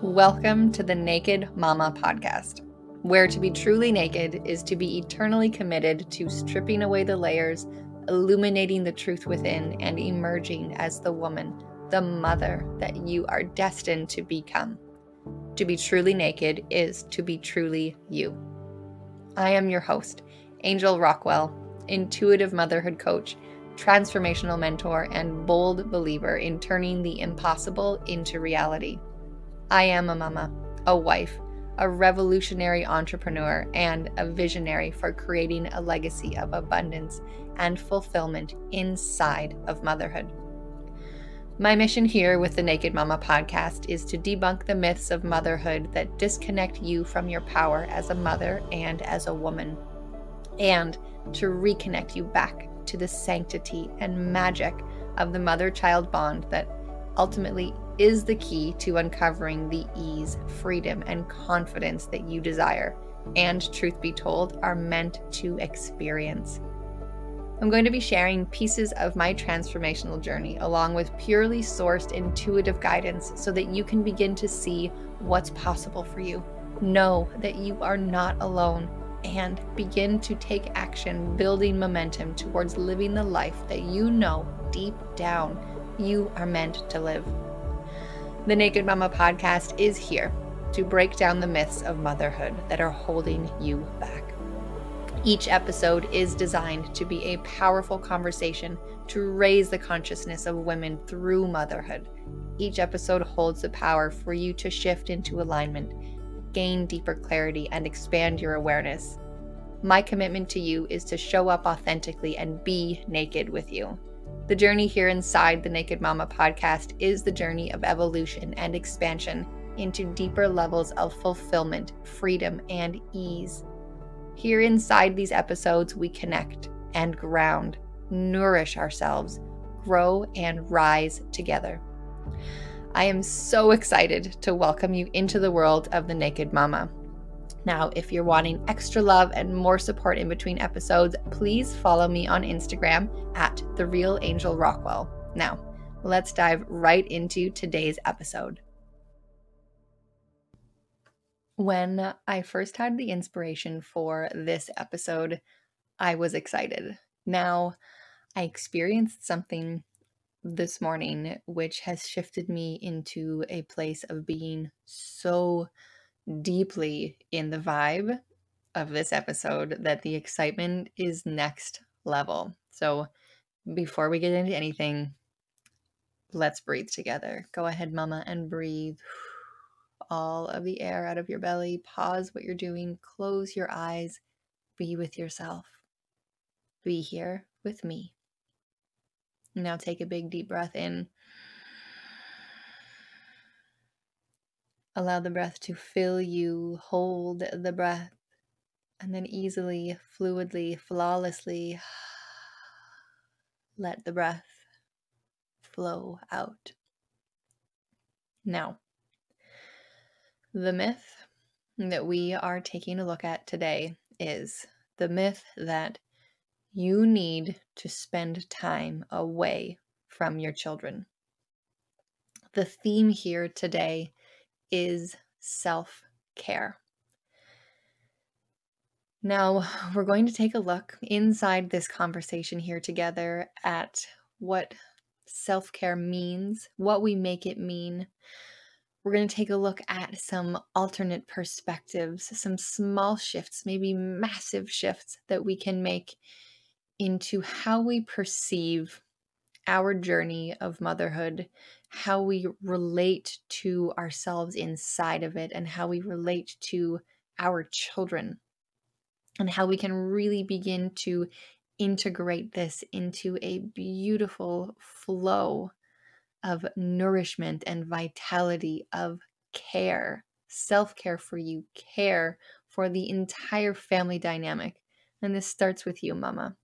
Welcome to the Naked Mama podcast, where to be truly naked is to be eternally committed to stripping away the layers, illuminating the truth within, and emerging as the woman, the mother that you are destined to become. To be truly naked is to be truly you. I am your host, Angel Rockwell, intuitive motherhood coach, transformational mentor, and bold believer in turning the impossible into reality. I am a mama, a wife, a revolutionary entrepreneur, and a visionary for creating a legacy of abundance and fulfillment inside of motherhood. My mission here with the Naked Mama podcast is to debunk the myths of motherhood that disconnect you from your power as a mother and as a woman, and to reconnect you back to the sanctity and magic of the mother child bond that ultimately is the key to uncovering the ease, freedom, and confidence that you desire, and truth be told, are meant to experience. I'm going to be sharing pieces of my transformational journey along with purely sourced intuitive guidance so that you can begin to see what's possible for you. Know that you are not alone and begin to take action, building momentum towards living the life that you know deep down you are meant to live. The Naked Mama podcast is here to break down the myths of motherhood that are holding you back. Each episode is designed to be a powerful conversation to raise the consciousness of women through motherhood. Each episode holds the power for you to shift into alignment, gain deeper clarity, and expand your awareness. My commitment to you is to show up authentically and be naked with you. The journey here inside the Naked Mama podcast is the journey of evolution and expansion into deeper levels of fulfillment, freedom, and ease. Here inside these episodes, we connect and ground, nourish ourselves, grow, and rise together. I am so excited to welcome you into the world of the Naked Mama. Now, if you're wanting extra love and more support in between episodes, please follow me on Instagram at The Real Angel Rockwell. Now, let's dive right into today's episode. When I first had the inspiration for this episode, I was excited. Now, I experienced something this morning which has shifted me into a place of being so deeply in the vibe of this episode that the excitement is next level. So, before we get into anything, let's breathe together. Go ahead, mama, and breathe all of the air out of your belly. Pause what you're doing, close your eyes, be with yourself. Be here with me. Now take a big deep breath in. Allow the breath to fill you, hold the breath, and then easily, fluidly, flawlessly let the breath flow out. Now, the myth that we are taking a look at today is the myth that you need to spend time away from your children. The theme here today is self care. Now, we're going to take a look inside this conversation here together at what self care means, what we make it mean. We're going to take a look at some alternate perspectives, some small shifts, maybe massive shifts that we can make into how we perceive our journey of motherhood how we relate to ourselves inside of it and how we relate to our children and how we can really begin to integrate this into a beautiful flow of nourishment and vitality of care, self care for you, care for the entire family dynamic. And this starts with you, mama.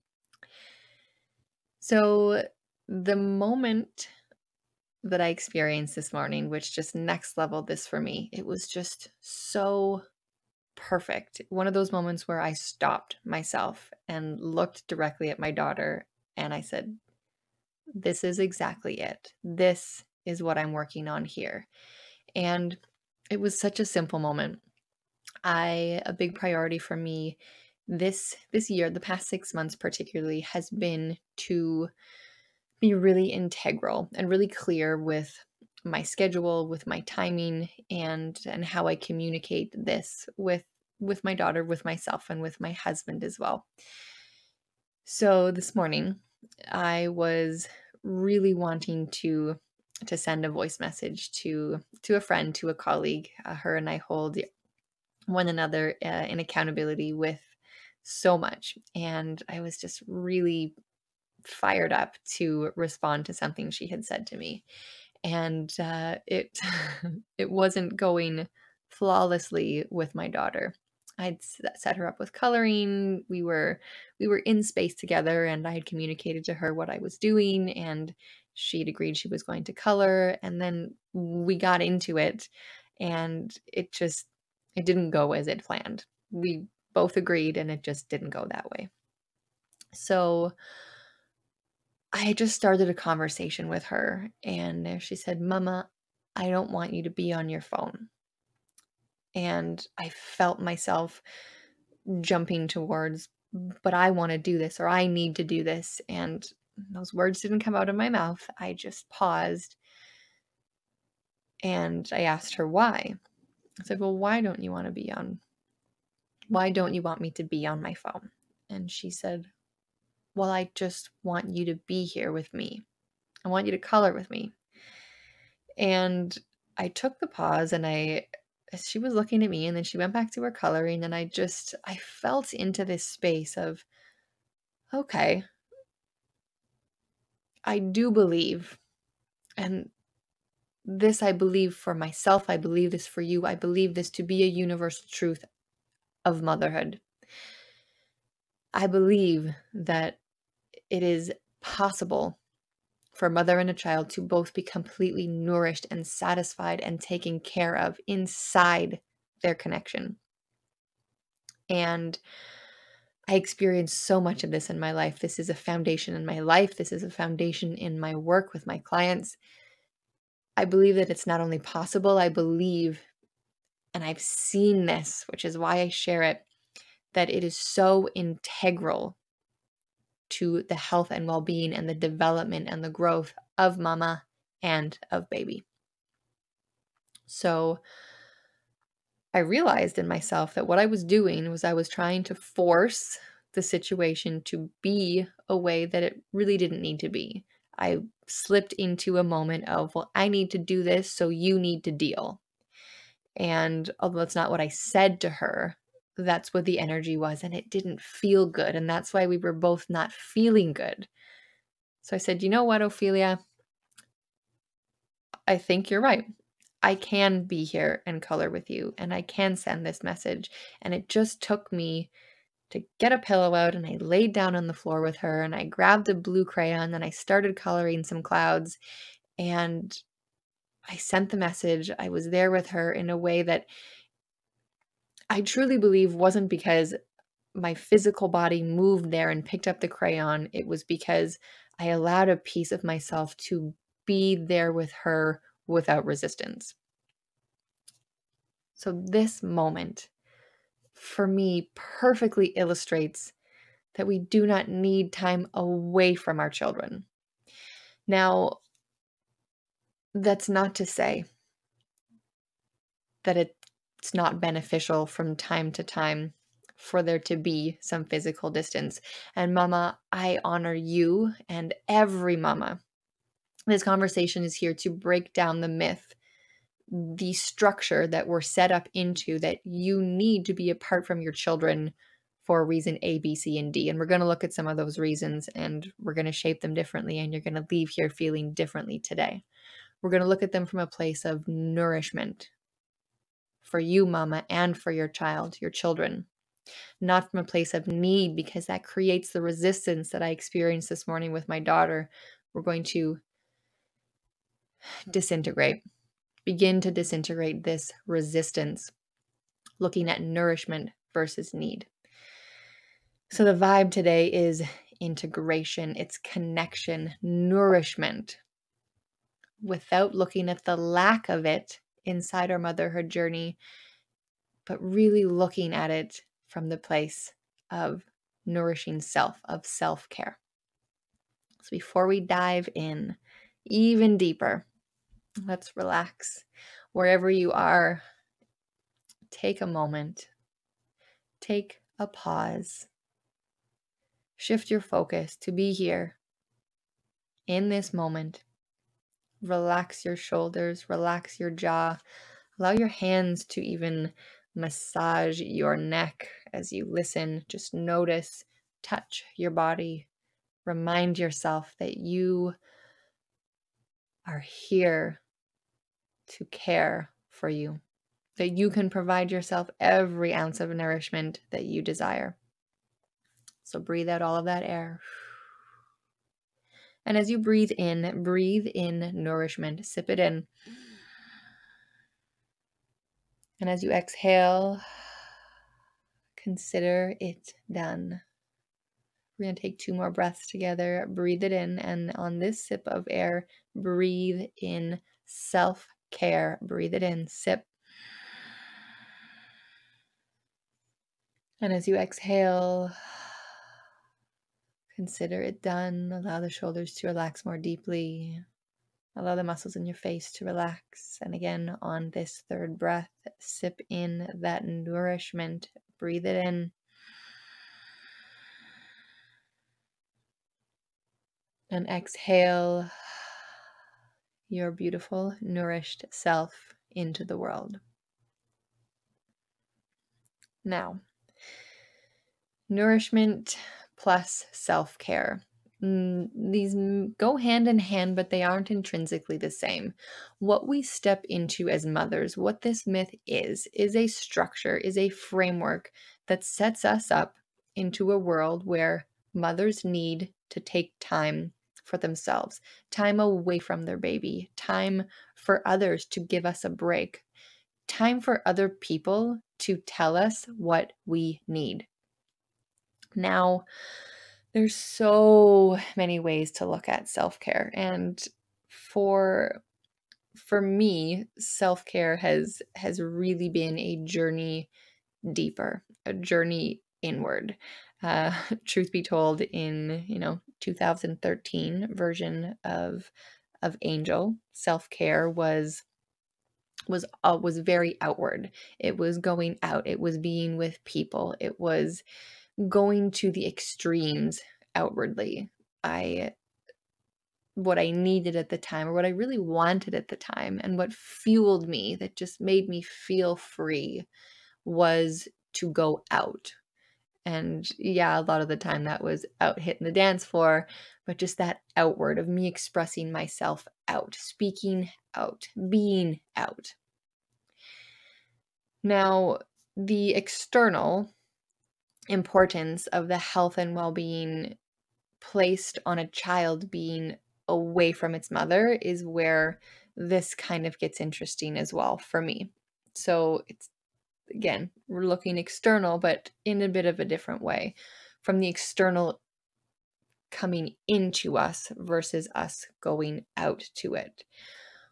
So, the moment that I experienced this morning, which just next level this for me. It was just so perfect. One of those moments where I stopped myself and looked directly at my daughter and I said, This is exactly it. This is what I'm working on here. And it was such a simple moment. I a big priority for me this this year, the past 6 months particularly has been to be really integral and really clear with my schedule, with my timing and and how I communicate this with with my daughter, with myself and with my husband as well. So this morning, I was really wanting to to send a voice message to to a friend, to a colleague. Uh, her and I hold one another uh, in accountability with so much, and I was just really fired up to respond to something she had said to me, and uh, it it wasn't going flawlessly with my daughter. I'd set her up with coloring. We were we were in space together and I had communicated to her what I was doing and she'd agreed she was going to color and then we got into it and it just it didn't go as it planned. We both agreed and it just didn't go that way. So I just started a conversation with her and she said, "Mama, I don't want you to be on your phone." and I felt myself jumping towards, but I want to do this or I need to do this. And those words didn't come out of my mouth. I just paused and I asked her why. I said, Well, why don't you want to be on? Why don't you want me to be on my phone? And she said, Well, I just want you to be here with me. I want you to color with me. And I took the pause and I she was looking at me and then she went back to her coloring and I just I felt into this space of okay I do believe and this I believe for myself I believe this for you I believe this to be a universal truth of motherhood I believe that it is possible for a mother and a child to both be completely nourished and satisfied and taken care of inside their connection. And I experienced so much of this in my life. This is a foundation in my life. This is a foundation in my work with my clients. I believe that it's not only possible, I believe, and I've seen this, which is why I share it, that it is so integral to the health and well being and the development and the growth of mama and of baby. So I realized in myself that what I was doing was I was trying to force the situation to be a way that it really didn't need to be. I slipped into a moment of, well, I need to do this, so you need to deal. And although that's not what I said to her, that's what the energy was and it didn't feel good and that's why we were both not feeling good. So i said you know what ophelia? I think you're right. I can be here and color with you and i can send this message. And it just took me to get a pillow out and i laid down on the floor with her and i grabbed a blue crayon and i started coloring some clouds and i sent the message. I was there with her in a way that I truly believe wasn't because my physical body moved there and picked up the crayon. It was because I allowed a piece of myself to be there with her without resistance. So, this moment for me perfectly illustrates that we do not need time away from our children. Now, that's not to say that it it's not beneficial from time to time for there to be some physical distance. And mama, I honor you and every mama. This conversation is here to break down the myth, the structure that we're set up into that you need to be apart from your children for reason A, B, C, and D. And we're going to look at some of those reasons and we're going to shape them differently. And you're going to leave here feeling differently today. We're going to look at them from a place of nourishment, for you, mama, and for your child, your children. Not from a place of need, because that creates the resistance that I experienced this morning with my daughter. We're going to disintegrate, begin to disintegrate this resistance, looking at nourishment versus need. So, the vibe today is integration, it's connection, nourishment, without looking at the lack of it inside our motherhood journey, but really looking at it from the place of nourishing self, of self care. So before we dive in even deeper, let's relax. Wherever you are, take a moment, take a pause, shift your focus to be here in this moment. Relax your shoulders, relax your jaw, allow your hands to even massage your neck as you listen. Just notice, touch your body. Remind yourself that you are here to care for you, that you can provide yourself every ounce of nourishment that you desire. So breathe out all of that air. And as you breathe in, breathe in nourishment, sip it in. And as you exhale, consider it done. We're going to take two more breaths together. Breathe it in. And on this sip of air, breathe in self care. Breathe it in. Sip. And as you exhale, consider it done. Allow the shoulders to relax more deeply. Allow the muscles in your face to relax. And again, on this third breath, sip in that nourishment. Breathe it in. And exhale your beautiful, nourished self into the world. Now, nourishment plus self care mm, these go hand in hand, but they aren't intrinsically the same. What we step into as mothers, what this myth is, is a structure, is a framework that sets us up into a world where mothers need to take time for themselves, time away from their baby, time for others to give us a break, time for other people to tell us what we need. Now, there's so many ways to look at self-care and for for me self-care has has really been a journey deeper a journey inward. Uh, truth be told in you know 2013 version of of angel self-care was was uh, was very outward. It was going out. It was being with people. It was going to the extremes outwardly. I what I needed at the time or what I really wanted at the time and what fueled me that just made me feel free was to go out. And yeah, a lot of the time that was out hitting the dance floor, but just that outward of me expressing myself out, speaking out, being out. Now, the external importance of the health and well being placed on a child being away from its mother is where this kind of gets interesting as well for me. So it's again, we're looking external, but in a bit of a different way from the external coming into us versus us going out to it.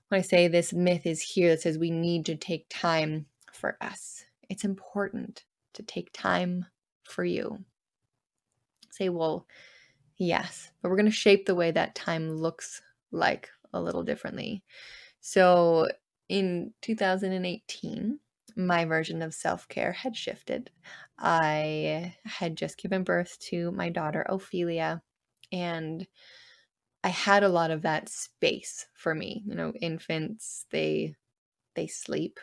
When I say this myth is here that says we need to take time for us, it's important to take time for you. Say, well, yes, but we're going to shape the way that time looks like a little differently. So in 2018, my version of self care had shifted. I had just given birth to my daughter, Ophelia, and I had a lot of that space for me. You know, infants, they they sleep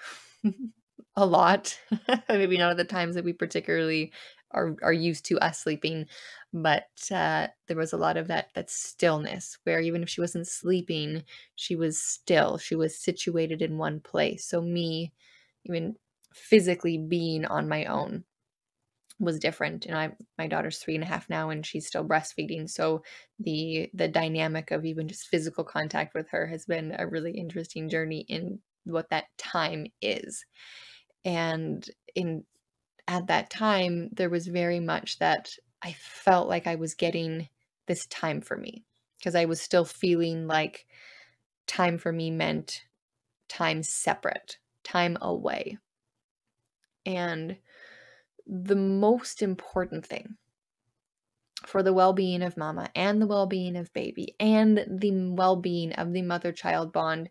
a lot. Maybe not at the times that we particularly are are used to us sleeping but uh, there was a lot of that that stillness where even if she wasn't sleeping she was still she was situated in one place. So me even physically being on my own was different and i my daughter's three and a half now and she's still breastfeeding so the the dynamic of even just physical contact with her has been a really interesting journey in what that time is. And in at that time, there was very much that I felt like I was getting this time for me because I was still feeling like time for me meant time separate, time away. And the most important thing for the well being of mama and the well being of baby and the well being of the mother child bond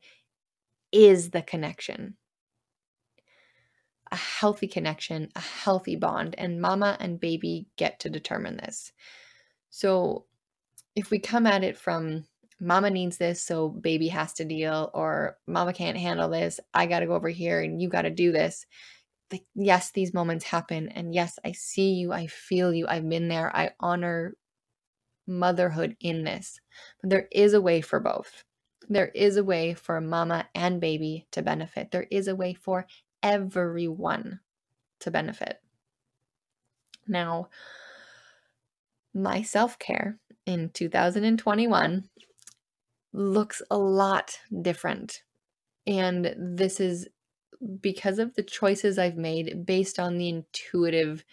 is the connection. A healthy connection, a healthy bond, and mama and baby get to determine this. So if we come at it from mama needs this, so baby has to deal, or mama can't handle this, I got to go over here and you got to do this. Like, yes, these moments happen. And yes, I see you. I feel you. I've been there. I honor motherhood in this. But there is a way for both. There is a way for mama and baby to benefit. There is a way for everyone to benefit. Now, my self care in 2021 looks a lot different. And this is because of the choices I've made based on the intuitive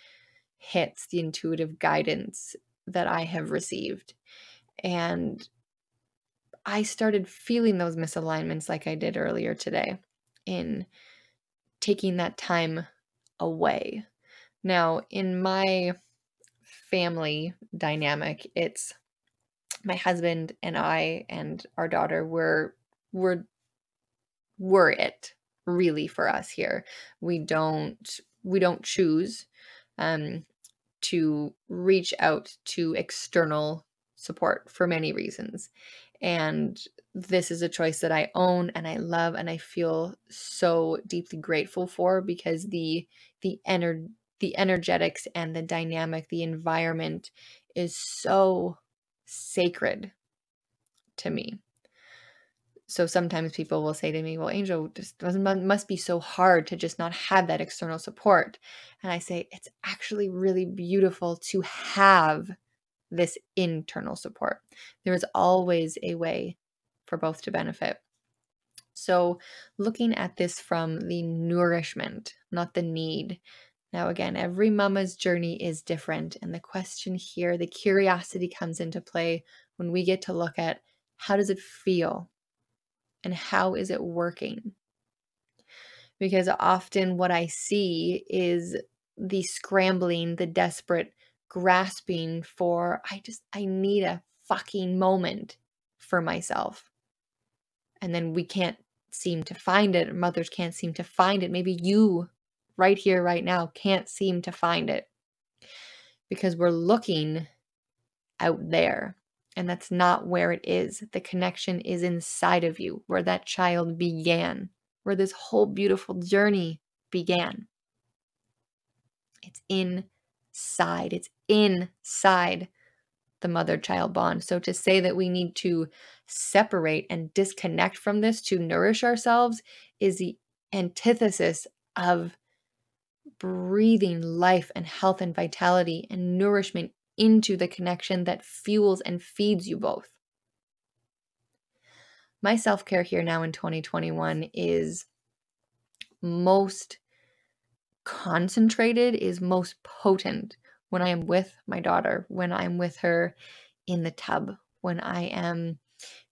hits, the intuitive guidance that I have received. And I started feeling those misalignments like I did earlier today in taking that time away. Now, in my family dynamic, it's my husband and I and our daughter were were were it really for us here. We don't we don't choose um to reach out to external support for many reasons. And this is a choice that I own and I love and I feel so deeply grateful for because the the ener- the energetics and the dynamic, the environment is so sacred to me. So sometimes people will say to me, "Well, Angel, just must be so hard to just not have that external support." And I say, "It's actually really beautiful to have this internal support. There is always a way for both to benefit." So, looking at this from the nourishment, not the need. Now, again, every mama's journey is different. And the question here, the curiosity comes into play when we get to look at how does it feel and how is it working? Because often what I see is the scrambling, the desperate grasping for, I just, I need a fucking moment for myself. And then we can't seem to find it. Mothers can't seem to find it. Maybe you, right here, right now, can't seem to find it because we're looking out there. And that's not where it is. The connection is inside of you, where that child began, where this whole beautiful journey began. It's inside, it's inside the mother child bond. So to say that we need to separate and disconnect from this to nourish ourselves is the antithesis of breathing life and health and vitality and nourishment into the connection that fuels and feeds you both. My self care here now in 2021 is most concentrated, is most potent when I am with my daughter, when I'm with her in the tub, when I am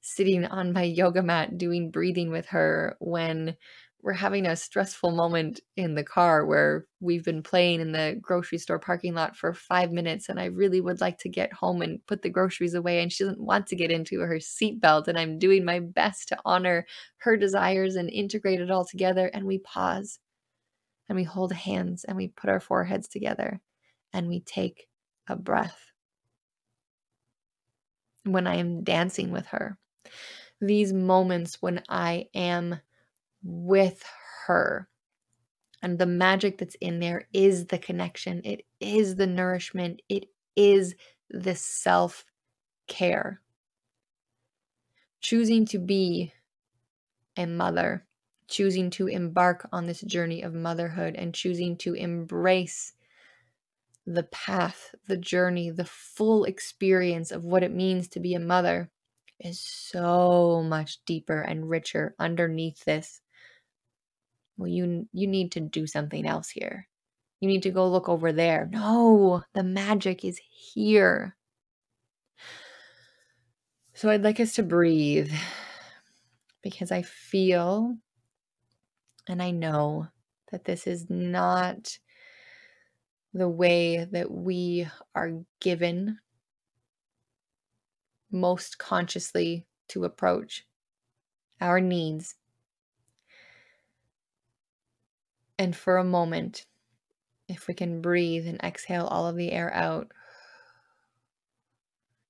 sitting on my yoga mat doing breathing with her, when we're having a stressful moment in the car where we've been playing in the grocery store parking lot for five minutes and I really would like to get home and put the groceries away and she doesn't want to get into her seatbelt and I'm doing my best to honor her desires and integrate it all together and we pause and we hold hands and we put our foreheads together and we take a breath. When I am dancing with her, these moments when I am with her. And the magic that's in there is the connection, it is the nourishment, it is the self care. Choosing to be a mother, choosing to embark on this journey of motherhood, and choosing to embrace the path, the journey, the full experience of what it means to be a mother is so much deeper and richer underneath this. Well you you need to do something else here. You need to go look over there. No the magic is here. So i'd like us to breathe because i feel And I know that this is not the way that we are given most consciously to approach our needs. And for a moment, if we can breathe and exhale all of the air out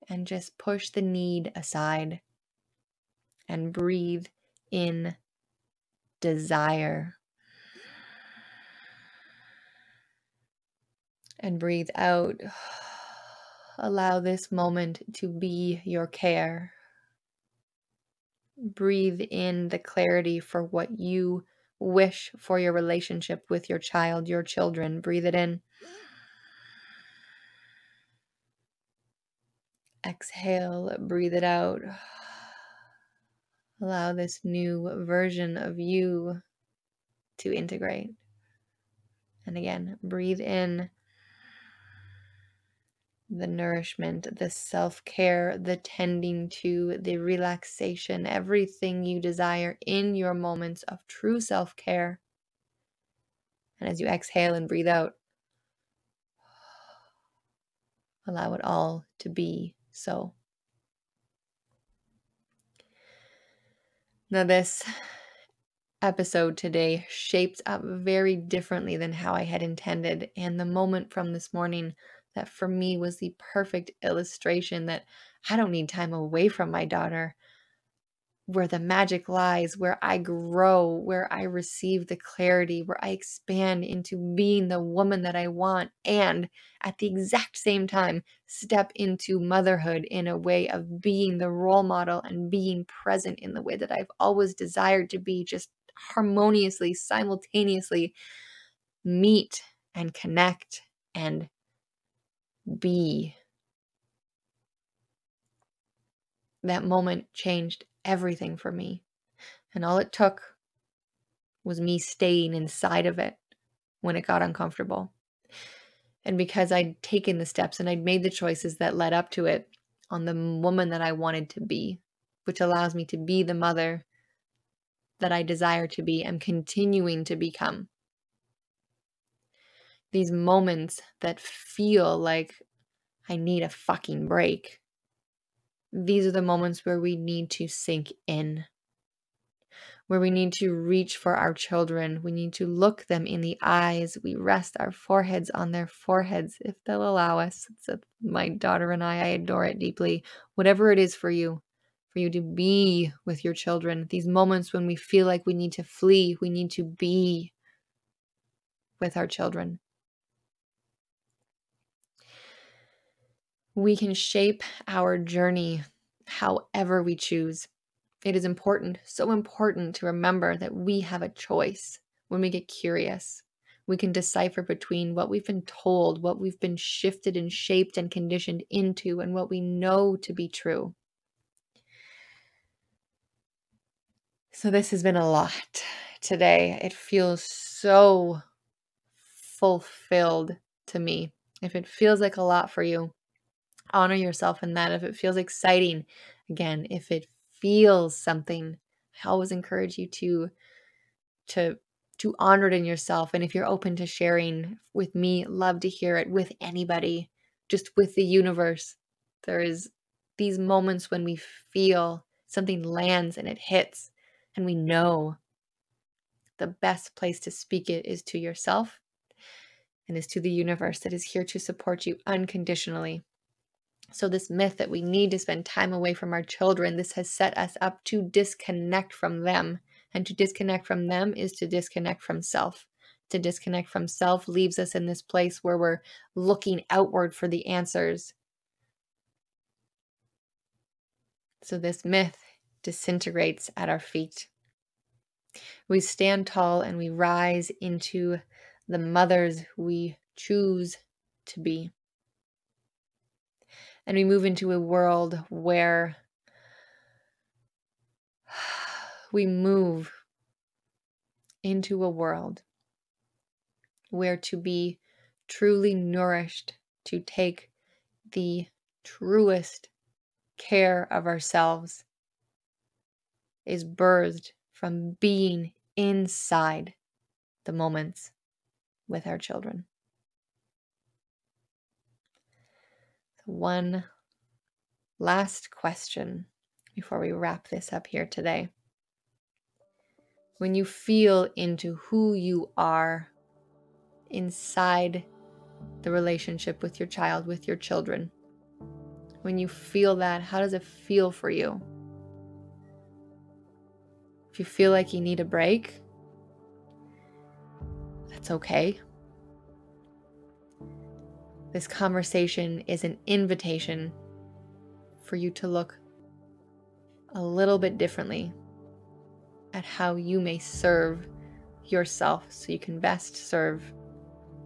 and just push the need aside and breathe in desire. And breathe out. Allow this moment to be your care. Breathe in the clarity for what you wish for your relationship with your child, your children. Breathe it in. Exhale, breathe it out. Allow this new version of you to integrate. And again, breathe in the nourishment, the self care, the tending to, the relaxation, everything you desire in your moments of true self care. And as you exhale and breathe out, allow it all to be so. Now, this episode today shaped up very differently than how I had intended. And the moment from this morning that for me was the perfect illustration that I don't need time away from my daughter. Where the magic lies, where I grow, where I receive the clarity, where I expand into being the woman that I want, and at the exact same time, step into motherhood in a way of being the role model and being present in the way that I've always desired to be, just harmoniously, simultaneously meet and connect and be. That moment changed everything for me. And all it took was me staying inside of it when it got uncomfortable. And because I'd taken the steps and I'd made the choices that led up to it on the woman that I wanted to be, which allows me to be the mother that I desire to be and continuing to become these moments that feel like I need a fucking break. These are the moments where we need to sink in, where we need to reach for our children. We need to look them in the eyes. We rest our foreheads on their foreheads if they'll allow us. A, my daughter and I, I adore it deeply. Whatever it is for you, for you to be with your children, these moments when we feel like we need to flee, we need to be with our children. We can shape our journey however we choose. It is important, so important to remember that we have a choice when we get curious. We can decipher between what we've been told, what we've been shifted and shaped and conditioned into, and what we know to be true. So, this has been a lot today. It feels so fulfilled to me. If it feels like a lot for you, honor yourself in that. If it feels exciting, again, if it feels something, I always encourage you to to to honor it in yourself. And if you're open to sharing with me, love to hear it with anybody, just with the universe. There is these moments when we feel something lands and it hits, and we know the best place to speak it is to yourself and is to the universe that is here to support you unconditionally. So, this myth that we need to spend time away from our children, this has set us up to disconnect from them. And to disconnect from them is to disconnect from self. To disconnect from self leaves us in this place where we're looking outward for the answers. So, this myth disintegrates at our feet. We stand tall and we rise into the mothers we choose to be and we move into a world where we move into a world where to be truly nourished, to take the truest care of ourselves, is birthed from being inside the moments with our children. One last question before we wrap this up here today. When you feel into who you are inside the relationship with your child, with your children, when you feel that, how does it feel for you? If you feel like you need a break, that's okay. This conversation is an invitation for you to look a little bit differently at how you may serve yourself so you can best serve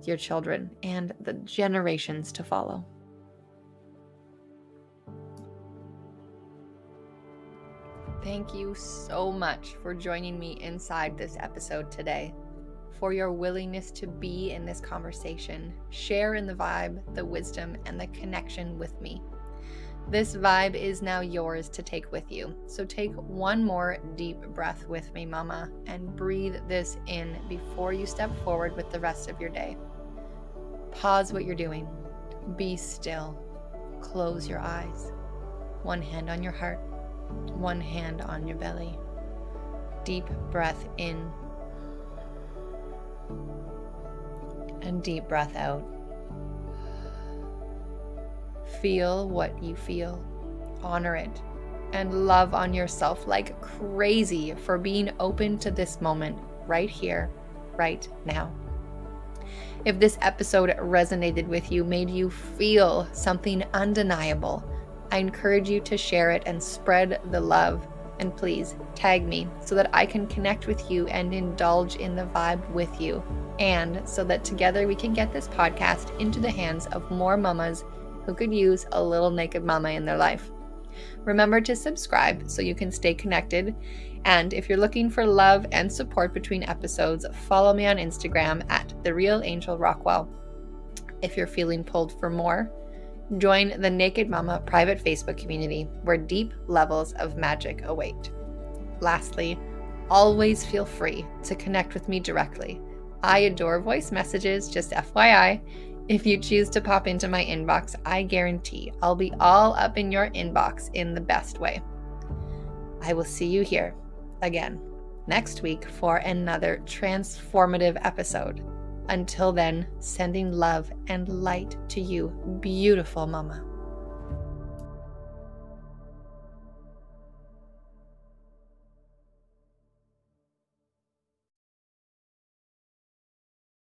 your children and the generations to follow. Thank you so much for joining me inside this episode today, for your willingness to be in this conversation, share in the vibe, the wisdom, and the connection with me. This vibe is now yours to take with you. So take one more deep breath with me, Mama, and breathe this in before you step forward with the rest of your day. Pause what you're doing. Be still. Close your eyes. One hand on your heart, one hand on your belly. Deep breath in and deep breath out. Feel what you feel, honor it, and love on yourself like crazy for being open to this moment right here, right now. If this episode resonated with you, made you feel something undeniable, I encourage you to share it and spread the love. And please tag me so that I can connect with you and indulge in the vibe with you. And so that together we can get this podcast into the hands of more mamas who could use a little naked mama in their life. Remember to subscribe so you can stay connected. And if you're looking for love and support between episodes, follow me on Instagram at The Real Angel Rockwell. If you're feeling pulled for more, join the Naked Mama private Facebook community where deep levels of magic await. Lastly, always feel free to connect with me directly. I adore voice messages, just FYI, if you choose to pop into my inbox, I guarantee I'll be all up in your inbox in the best way. I will see you here again next week for another transformative episode. Until then, sending love and light to you, beautiful mama.